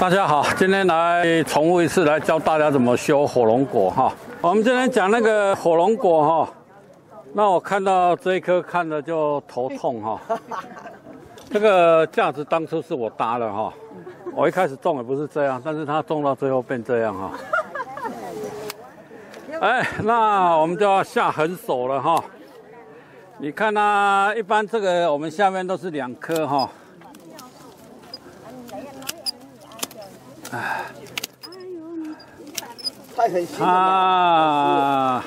大家好，今天来重复一次，来教大家怎么修火龙果哈。我们今天讲那个火龙果哈，那我看到这一颗看了就头痛哈。这个架子当初是我搭的哈，我一开始种也不是这样，但是它种到最后变这样哈。哎，那我们就要下狠手了哈。你看它，一般这个我们下面都是两颗哈。哎，太狠心了啊！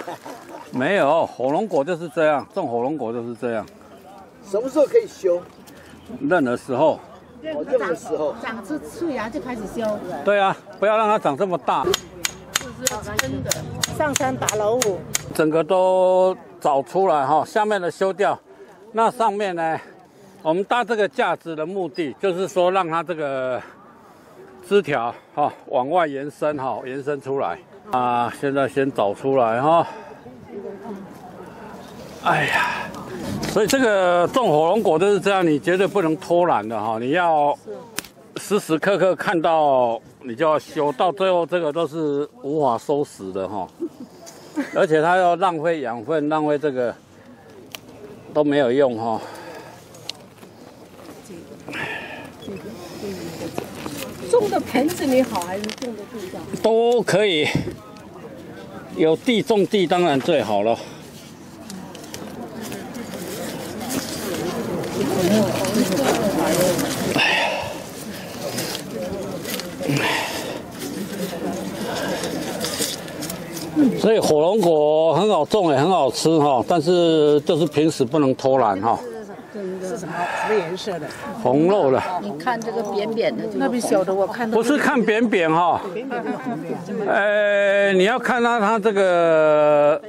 没有火龙果就是这样，种火龙果就是这样。什么时候可以修？任何时候。哦，任何时候。长出树芽就开始修。对啊，不要让它长这么大。这是真的。上山打老虎。整个都找出来哈，下面的修掉。那上面呢？我们搭这个架子的目的，就是说让它这个。枝条哈往外延伸哈，延伸出来啊！现在先找出来哈。哎呀，所以这个种火龙果就是这样，你绝对不能偷懒的哈，你要时时刻刻看到，你就要修，到最后这个都是无法收拾的哈。而且它要浪费养分，浪费这个都没有用哈。种的盆子里好，还是种的地上？都可以，有地种地当然最好了。哎呀，所以火龙果很好种也很好吃哈，但是就是平时不能偷懒哈。是什么什么颜色的？红肉的。你看这个扁扁的，那边小的我看到。不是看扁扁哈。呃，你要看它它这个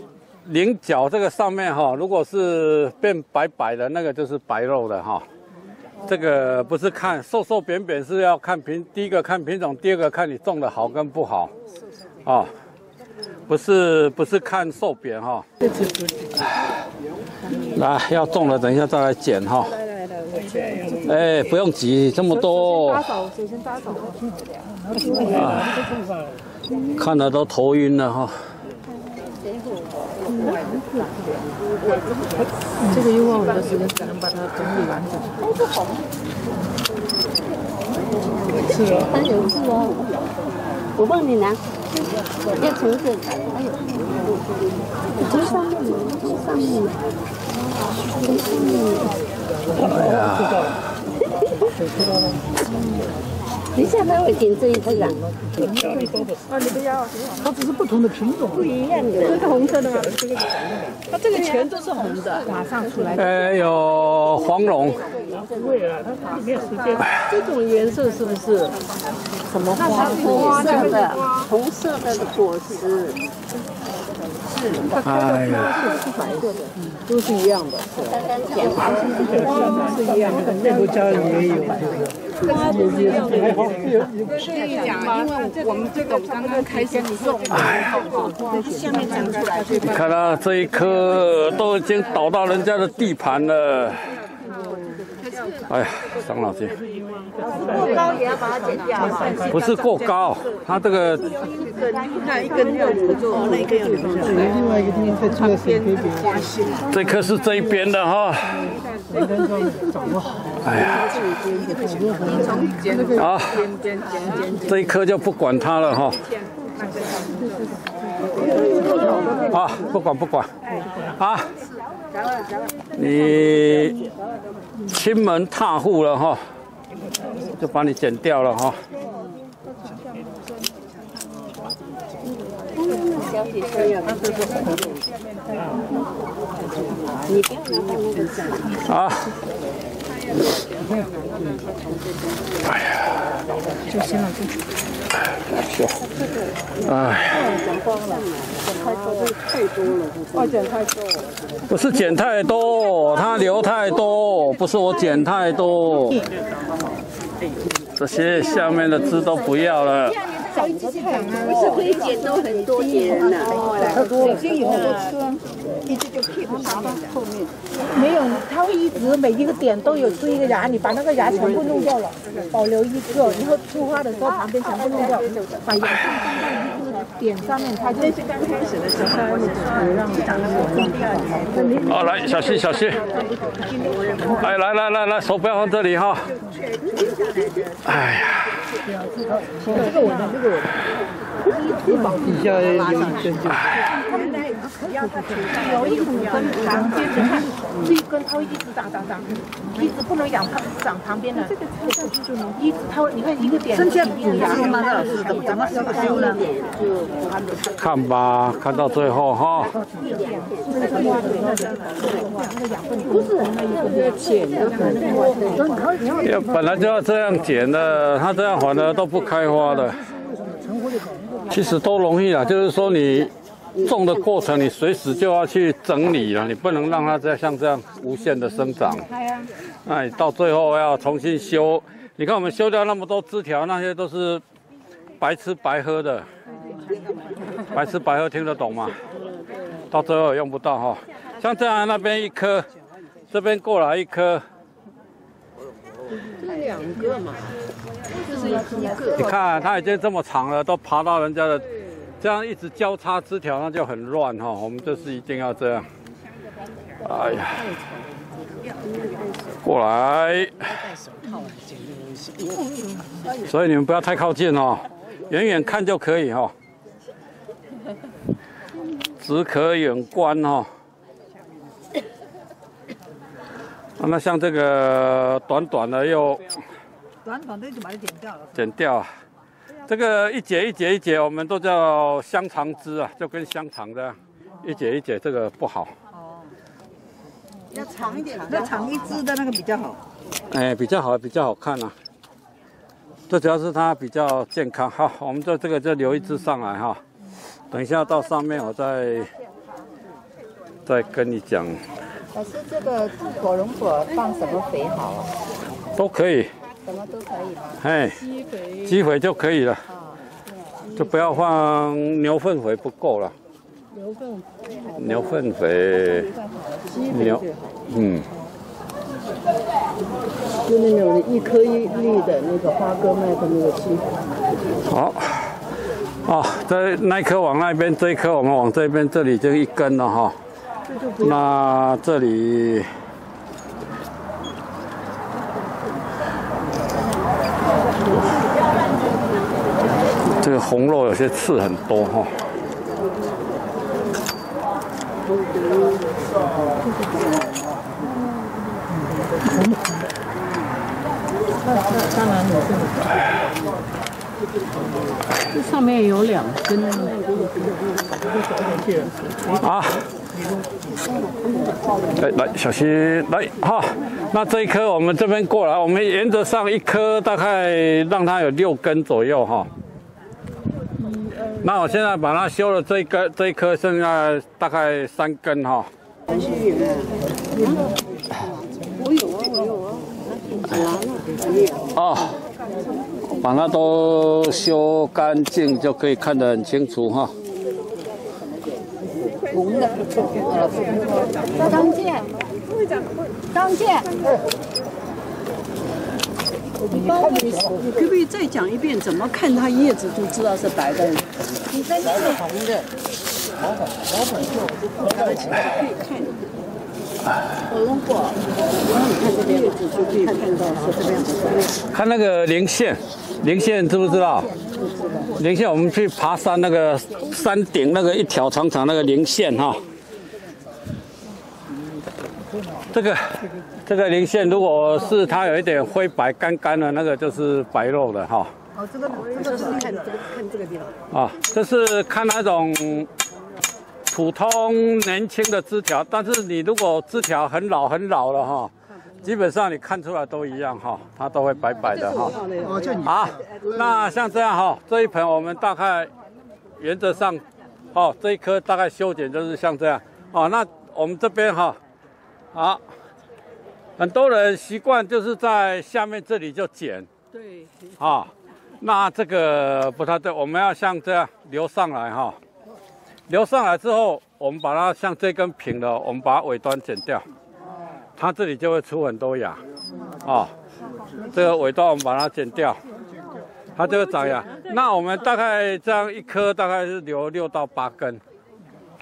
菱角这个上面哈，如果是变白白的，那个就是白肉的哈。这个不是看瘦瘦扁扁，是要看品，第一个看品种，第二个看你种的好跟不好。啊，不是不是看瘦扁哈。来，要种了，等一下再来剪哈。来来来，我哎，不用急，这么多。打手，首先打手。啊，看得都头晕了哈。这个用我们的时间才能把它整理完整。都是啊。它有字哦。我帮你拿。要橙色。还有。这上面，这上面。哎呀！你现在会剪这一只啊？啊，你不要，它只是不同的品种，不一样的。这是红色的吗？它这个全都是红的，马上出来。哎，有黄龙。对了，它没有时间。这种颜色是不是什么花？红色的，红色的果实。哎呀，都是一样的，是一样的。内部家里也有这个，也也还好，有是讲，因为我们这个刚刚开始种，哎，下面长出来。看到这一棵都已经倒到人家的地盘了。哎呀，张老师。过高也要把它剪掉。不是过高，它这个。那一根要怎么做？那一根要留住。另外一个地方再出边加薪。这棵是这一边的哈。哎呀。好。这一棵就不管它了哈。啊，不管不管。啊。你亲门踏户了哈，就把你剪掉了哈。啊。哎呀，就行了，就。行。哎。剪光了，剪太多，太多了，不剪太多。不是剪太多，它留太多，不是我剪太多。这些下面的枝都不要了。不是可以剪都很多节人了。已经有很多车，一直就 keep 拿到后面。没有，它会一直每一个点都有出一个芽，你把那个芽全部弄掉了，保留一个，然后出花的时候旁边全部弄掉，把芽放在一个点上面，它就。这是刚开始的时候，让长得好，来，小心小心。哎，来来来来，手不要放这里哈。哎呀。这个我的，这个我的。底下有一根就。有一根长接着看，这一根它会一直长长长，一直不能养它长旁边的。这个抽上去就能一直它会，你看一个点。剩下一个芽。怎么怎么修呢？看吧，看到最后哈。不是，要剪的很要本来就要这样剪的，它这样反而都不开花的。其实都容易啊，就是说你。种的过程，你随时就要去整理了，你不能让它再像这样无限的生长。那你到最后要重新修。你看我们修掉那么多枝条，那些都是白吃白喝的。白吃白喝听得懂吗？到最后用不到哈。像这样那边一颗，这边过来一颗。这两个嘛，这是一个。你看它已经这么长了，都爬到人家的。这样一直交叉枝条，那就很乱哈。我们这是一定要这样。哎呀，过来。所以你们不要太靠近哦，远远看就可以哈。只可远观哈。那像这个短短的又。短短的就把它剪掉了。剪掉。这个一节一节一节，我们都叫香肠枝啊，就跟香肠的，一节一节，这个不好。哦，要长一点，要长一支的那个比较好。哎，比较好，比较好看啊。最主要是它比较健康。哈，我们就这个就留一支上来哈。等一下到上面我再再跟你讲。老师，这个果龙果放什么肥好啊？都可以。什么都可以吗？哎，鸡肥，鸡肥就可以了，就不要放牛粪肥，不够了。牛粪，牛粪肥，牛，嗯。就那种一颗一粒的那个花哥卖的那个鸡。好，哦，这那一颗往那边，这一颗我们往这边，这里就一根了哈。那这里。红肉有些刺很多哈。这上面有两根。啊！来来，小心来哈。那这一颗我们这边过来，我们沿着上一颗大概让它有六根左右哈。那我现在把它修了这一根，这一颗剩下大概三根哈。我有啊，我有啊。哦，把它都修干净就可以看得很清楚哈。红的。张健，张健。你帮我，你可不可以再讲一遍？怎么看它叶子就知道是白的？你在那个红的，老板，老板就拿起来可以看。我弄过，然后你看这边叶子就可以看到是这样子。看那个零线，零线知不知道？零线，我们去爬山那个山顶那个一条长长那个零线哈。这个。这个鳞线，如果是它有一点灰白、干干的那个，就是白肉的哈。哦，这个这个是看这个看这个地方。啊，这是看那种普通年轻的枝条，但是你如果枝条很老很老了哈，基本上你看出来都一样哈，它都会白白的哈。好，那像这样哈，这一盆我们大概原则上，哦，这一颗大概修剪就是像这样。哦，那我们这边哈，好。很多人习惯就是在下面这里就剪，对，啊，那这个不太对，我们要像这样留上来哈，留上来之后，我们把它像这根平的，我们把尾端剪掉，它这里就会出很多芽，啊，这个尾端我们把它剪掉，它就会长芽。那我们大概这样一颗大概是留六到八根，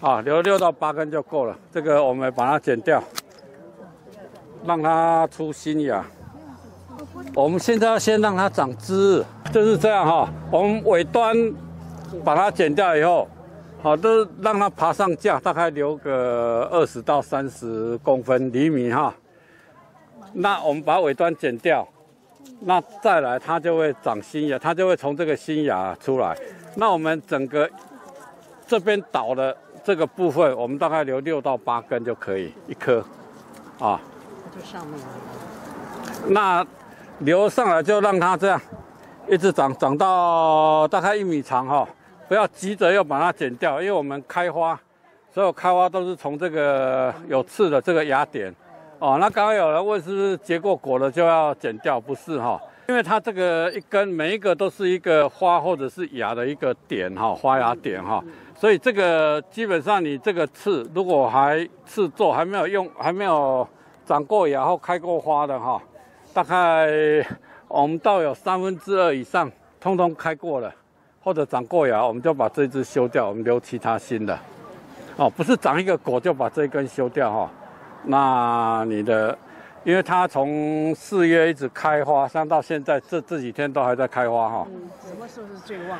啊，留六到八根就够了。这个我们把它剪掉，让它出新芽。我们现在要先让它长枝，就是这样哈。我们尾端把它剪掉以后，好，都让它爬上架，大概留个二十到三十公分厘米哈。那我们把尾端剪掉，那再来它就会长新芽，它就会从这个新芽出来。那我们整个这边倒的这个部分，我们大概留六到八根就可以一颗，啊。就上面。那。留上来就让它这样一直长，长到大概一米长哈，不要急着要把它剪掉，因为我们开花，所有开花都是从这个有刺的这个芽点哦。那刚刚有人问是不是结过果了就要剪掉？不是哈，因为它这个一根每一个都是一个花或者是芽的一个点哈，花芽点哈，所以这个基本上你这个刺如果还刺做还没有用，还没有长过芽或开过花的哈。大概我们到有三分之二以上，通通开过了，或者长过芽，我们就把这只修掉，我们留其他新的。哦，不是长一个果就把这一根修掉哈。那你的，因为它从四月一直开花，像到现在这这几天都还在开花哈。嗯，什么时候是最旺？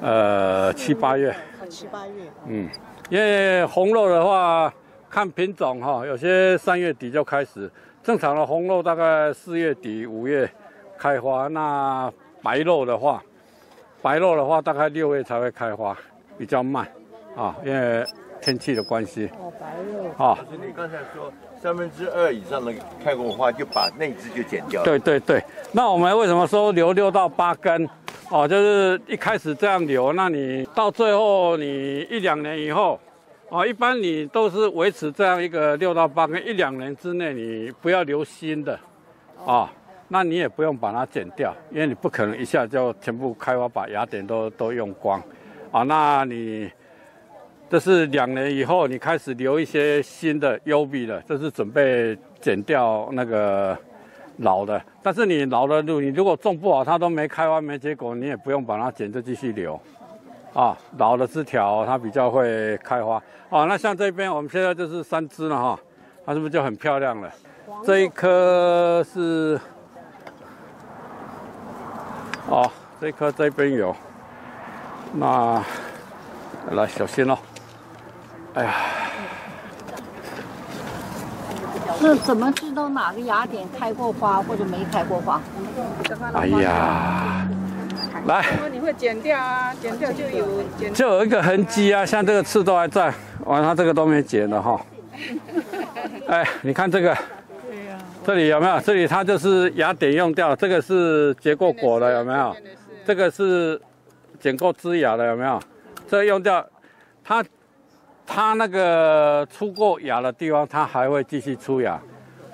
呃，七八月。七八月。嗯，因为红肉的话，看品种哈，有些三月底就开始。正常的红肉大概四月底五月开花，那白肉的话，白肉的话大概六月才会开花，比较慢啊，因为天气的关系。哦，白肉。啊，你刚才说三分之二以上的开过花就把那只就剪掉了。对对对，那我们为什么说留六到八根？哦，就是一开始这样留，那你到最后你一两年以后。哦，一般你都是维持这样一个六到八个，一两年之内你不要留新的，啊，那你也不用把它剪掉，因为你不可能一下就全部开花把芽点都都用光，啊，那你这是两年以后你开始留一些新的优比的，这是准备剪掉那个老的，但是你老的路你如果种不好，它都没开花没结果，你也不用把它剪，就继续留。啊，老的枝条它比较会开花。哦，那像这边我们现在就是三枝了哈，它是不是就很漂亮了？这一颗是，哦，这一颗这边有，那来小心哦。哎呀，那怎么知道哪个芽点开过花或者没开过花？哎呀。来，你会剪掉啊？剪掉就有剪，就有一个痕迹啊，像这个刺都还在，完它这个都没剪的哈。哎，你看这个，这里有没有？这里它就是芽点用掉，这个是结过果的，有没有？这个是剪过枝芽的，有没有？这个用掉，它它那个出过芽的地方，它还会继续出芽，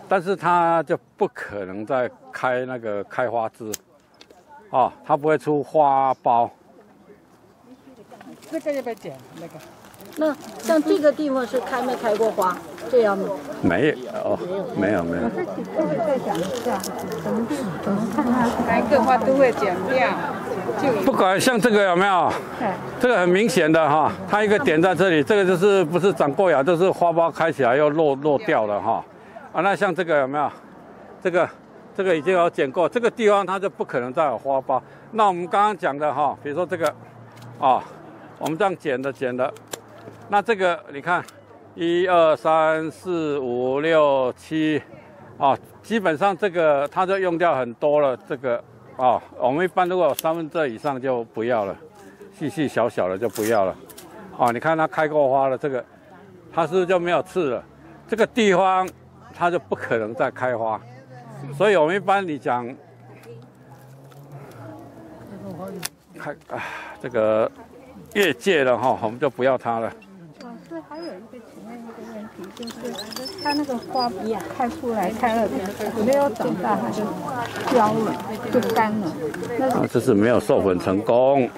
但是它就不可能再开那个开花枝。哦，它不会出花苞。这个要不要剪？那个？那像这个地方是开没开过花？这样吗？没有，没有，没有。我会再讲一下，什么地方？看它哪个花都会剪掉。不管像这个有没有？这个很明显的哈，它一个点在这里，这个就是不是长过芽，就是花苞开起来又落落掉了哈。啊，那像这个有没有？这个。这个已经有剪过，这个地方它就不可能再有花苞。那我们刚刚讲的哈，比如说这个，啊，我们这样剪的剪的，那这个你看，一二三四五六七，啊，基本上这个它就用掉很多了。这个啊，我们一般如果三分之二以上就不要了，细细小小的就不要了。啊，你看它开过花了，这个它是不是就没有刺了？这个地方它就不可能再开花。所以我们一般你讲，开啊，这个越界了哈，我们就不要它了。老师还有一个请问一个问题，就是它那个花开出来，开了没有长大，它就焦了，就干了。啊，这是没有授粉成功，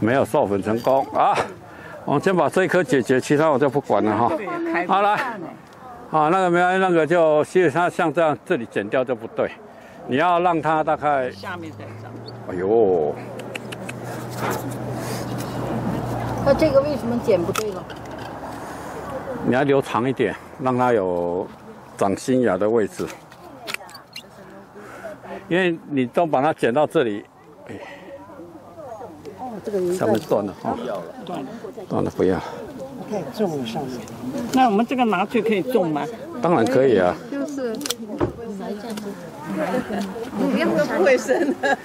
没有授粉成功啊！我先把这一颗解决，其他我就不管了哈。好来，好那个没有那个就其实它像这样，这里剪掉就不对，你要让它大概下面再长。哎呦，那这个为什么剪不对了？你要留长一点，让它有长新芽的位置，因为你都把它剪到这里，哦，这个已上面断了哈，断了。断了不要，那我们这个拿去可以种吗？当然可以啊。就是不会生的。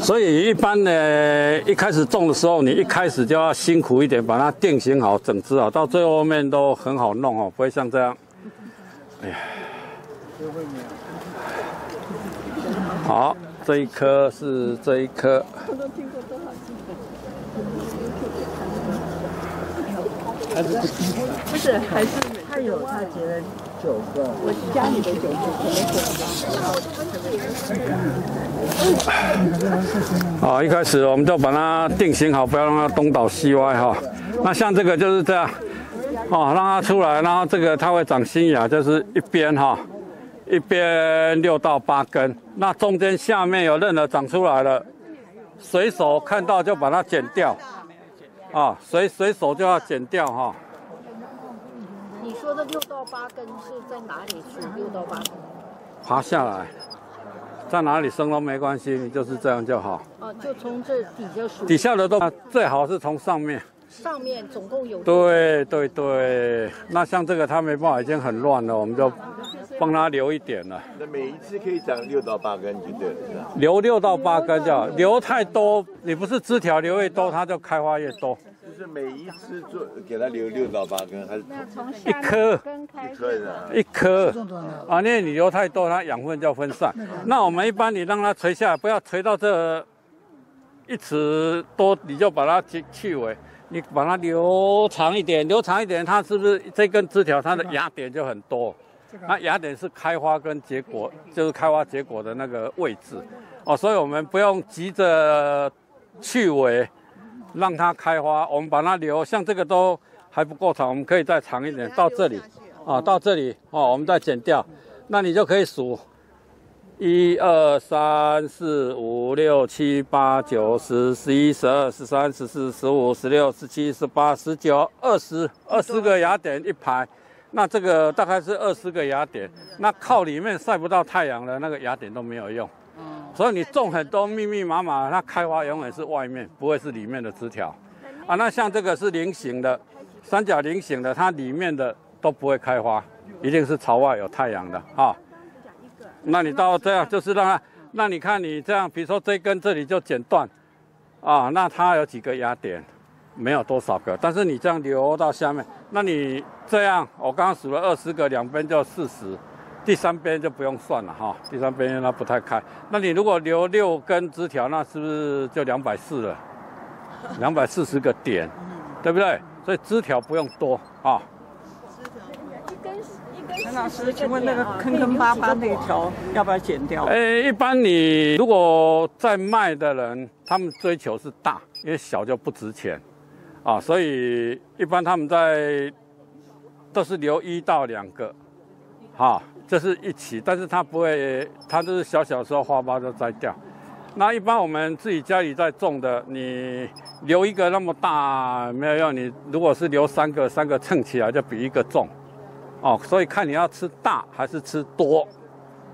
所以一般呢，一开始种的时候，你一开始就要辛苦一点，把它定型好、整治好，到最后面都很好弄哦，不会像这样。哎呀，好，这一颗是这一颗，不是，还是他有他觉得九个，我家里的九个。好，一开始我们就把它定型好，不要让它东倒西歪哈。那像这个就是这样，哦，让它出来，然后这个它会长新芽，就是一边哈，一边六到八根，那中间下面有任何长出来了，随手看到就把它剪掉，啊，随随手就要剪掉哈。你说的六到八根是在哪里数六到八根？爬下来，在哪里生都没关系，你就是这样就好。啊，就从这底下数，底下的都最好是从上面。上面总共有对对对，那像这个它没办法，已经很乱了，我们就帮它留一点了，那每一次可以长六到八根就对了，是吧？留六到八根就好，留太多，你不是枝条留越多，它就开花越多。就是每一次做给它留六到八根，还是一颗一颗的？一颗啊，因为你留太多，它养分就分散。那我们一般你让它垂下来，不要垂到这一尺多，你就把它去去尾，你把它留长一点，留长一点，它是不是这根枝条它的芽点就很多？那芽点是开花跟结果，就是开花结果的那个位置。哦，所以我们不用急着去尾，让它开花，我们把它留，像这个都还不够长，我们可以再长一点，到这里。啊，到这里哦，我们再剪掉，那你就可以数一二三四五六七八九十十一十二十三十四十五十六十七十八十九二十二十个芽点一排，那这个大概是二十个芽点，那靠里面晒不到太阳的那个芽点都没有用。所以你种很多密密麻麻，它开花永远是外面，不会是里面的枝条。啊，那像这个是菱形的，三角菱形的，它里面的都不会开花，一定是朝外有太阳的啊。那你到这样就是让它，那你看你这样，比如说这根这里就剪断，啊，那它有几个芽点？没有多少个，但是你这样留到下面，那你这样，我刚刚数了二十个，两边就四十。第三边就不用算了哈，第三边它不太开。那你如果留六根枝条，那是不是就两百四了？两百四十个点，对不对？所以枝条不用多啊。陈老师，请问那个坑坑巴巴那条要不要剪掉？诶，一般你如果在卖的人，他们追求是大，因为小就不值钱啊，所以一般他们在都是留一到两个，哈。这是一起，但是它不会，它就是小小时候花苞就摘掉。那一般我们自己家里在种的，你留一个那么大没有用，你如果是留三个，三个称起来就比一个重，哦，所以看你要吃大还是吃多，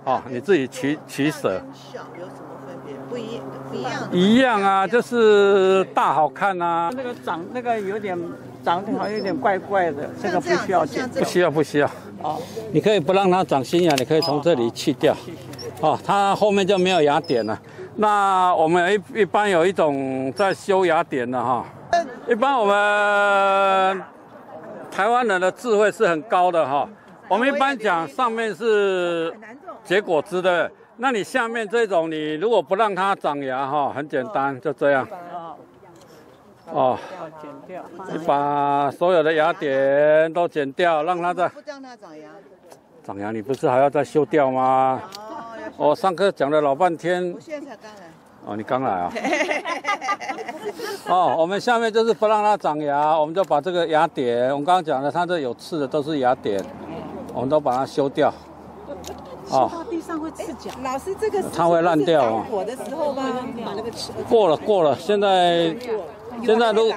哦，你自己取取舍。小有什么分别？不一不一样。一样啊，就是大好看啊。那个长那个有点长得好像有点怪怪的，这个不需要剪，不需要不需要。哦，你可以不让它长新芽，你可以从这里去掉。哦，它后面就没有芽点了。那我们一一般有一种在修芽点的哈。一般我们台湾人的智慧是很高的哈。我们一般讲上面是结果枝的，那你下面这种你如果不让它长芽哈，很简单，就这样。哦，你把所有的芽点都剪掉，让它再不让它长芽。长芽，你不是还要再修掉吗？哦，哦，上课讲了老半天我，现在才刚来。哦，你刚来啊？哦，我们下面就是不让它长牙，我们就把这个牙点，我们刚刚讲的，它这有刺的都是牙点，我们都把它修掉。哦，地上会刺脚。老师，这个它会烂掉哦火的时候吗？过了过了，现在现在都，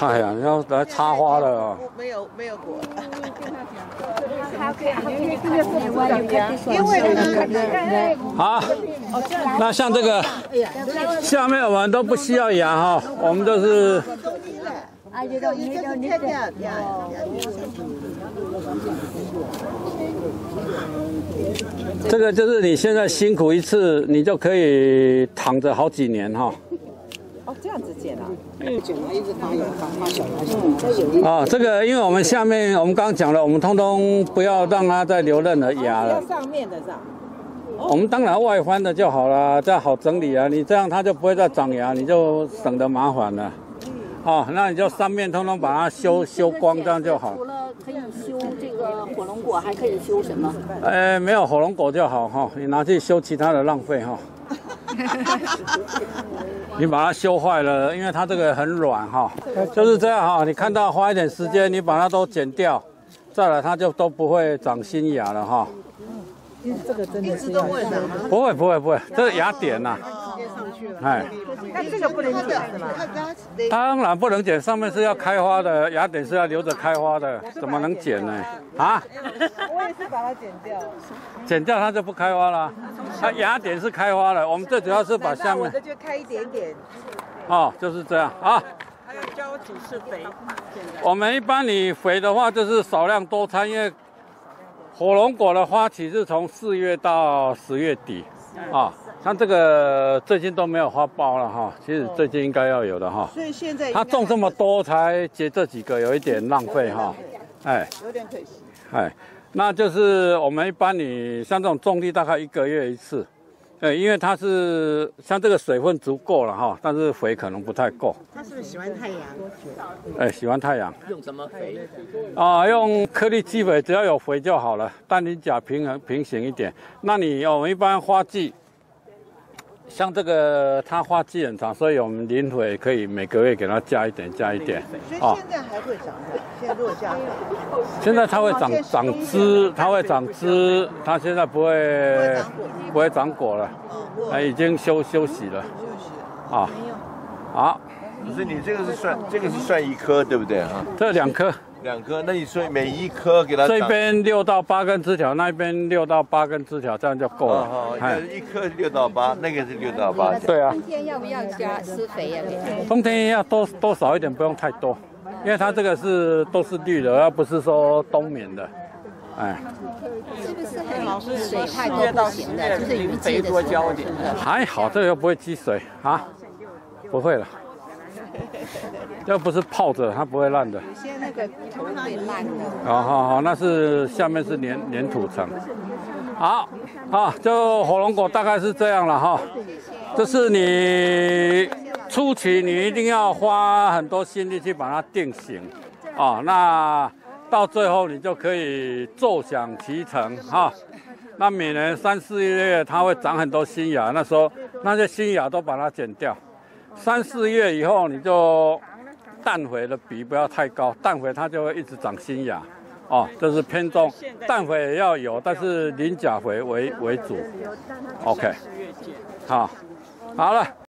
哎呀，要来插花了啊。没有没有果。因为呢，好，那像这个下面我们都不需要养哈，我们都是啊，这个就是你现在辛苦一次，你就可以躺着好几年哈。哦，这样子剪啊？啊，这个因为我们下面我们刚刚讲了，我们通通不要让它再留任何牙了。上面的是吧？我们当然外翻的就好了，这样好整理啊。你这样它就不会再长牙，你就省得麻烦了。哦，那你就上面通通把它修修光，这样就好。除了可以修这个火龙果，还可以修什么？呃，没有火龙果就好哈，你拿去修其他的浪费哈。你把它修坏了，因为它这个很软哈，就是这样哈。你看到花一点时间，你把它都剪掉，再来它就都不会长新芽了哈。这个真的是都会长吗？不会不会不会，这是芽点呐、哎，那这个不能剪当然不能剪，上面是要开花的，芽点是要留着开花的，怎么能剪呢？啊？我也是把它剪掉。剪掉它就不开花了，它芽点是开花了，我们最主要是把下面我的就开一点点。哦，就是这样啊。还有教几次肥。我们一般你肥的话就是少量多餐，因为火龙果的花期是从四月到十月底啊。像这个最近都没有花苞了哈，其实最近应该要有的哈。所以现在它种这么多才结这几个，有一点浪费哈。哎有点可惜。哎，那就是我们一般你像这种种地大概一个月一次，对，因为它是像这个水分足够了哈，但是肥可能不太够。它是不是喜欢太阳？哎，喜欢太阳。用什么肥？啊，用颗粒基肥，只要有肥就好了，氮磷钾平衡平行一点。那你我们一般花季，像这个它花期很长，所以我们磷肥可以每个月给它加一点，加一点。所以现在还会长的。现在如果加，现在它会长。长。枝，它会长枝，它现在不会不会长果了，它，已经休休息了。啊，好，不是你这个是算这个是算一颗对不对？啊？这两颗，两颗，那你所以每一颗给它这长边六到八根枝条，那边六到八根枝条，这样就够了。哦，哎一颗六到八，那个是六到八。对啊，冬天要不要加施肥呀？冬天要多多少一点，不用太多，因为它这个是都是绿的，而不是说冬眠的。哎，是不是很水太多不行的？就是雨季的时候。还好，这个又不会积水啊，不会了。要不是泡着，它不会烂的。那个土会烂的。好好好，那是下面是粘粘土层。好，好，就火龙果大概是这样了哈。这是你初期你一定要花很多心力去把它定型，啊，那到最后你就可以坐享其成哈。那每年三四月它会长很多新芽，那时候那些新芽都把它剪掉。三四月以后你就氮肥的比不要太高，氮肥它就会一直长新芽。哦，这是偏重，氮肥也要有，但是磷钾肥为为主。OK，好，好了。